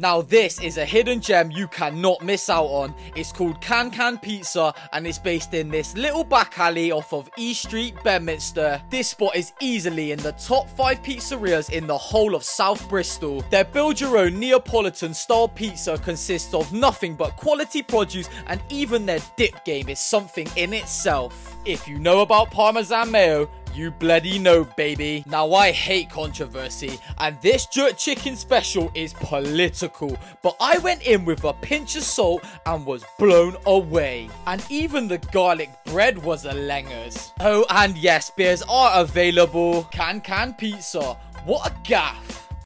Now this is a hidden gem you cannot miss out on. It's called Can Can Pizza and it's based in this little back alley off of E Street, Bedminster. This spot is easily in the top 5 pizzerias in the whole of South Bristol. Their build your own Neapolitan style pizza consists of nothing but quality produce and even their dip game is something in itself. If you know about Parmesan mayo, you bloody know, baby. Now, I hate controversy, and this jerk chicken special is political, but I went in with a pinch of salt and was blown away. And even the garlic bread was a langers. Oh, and yes, beers are available. Can Can Pizza. What a gaff.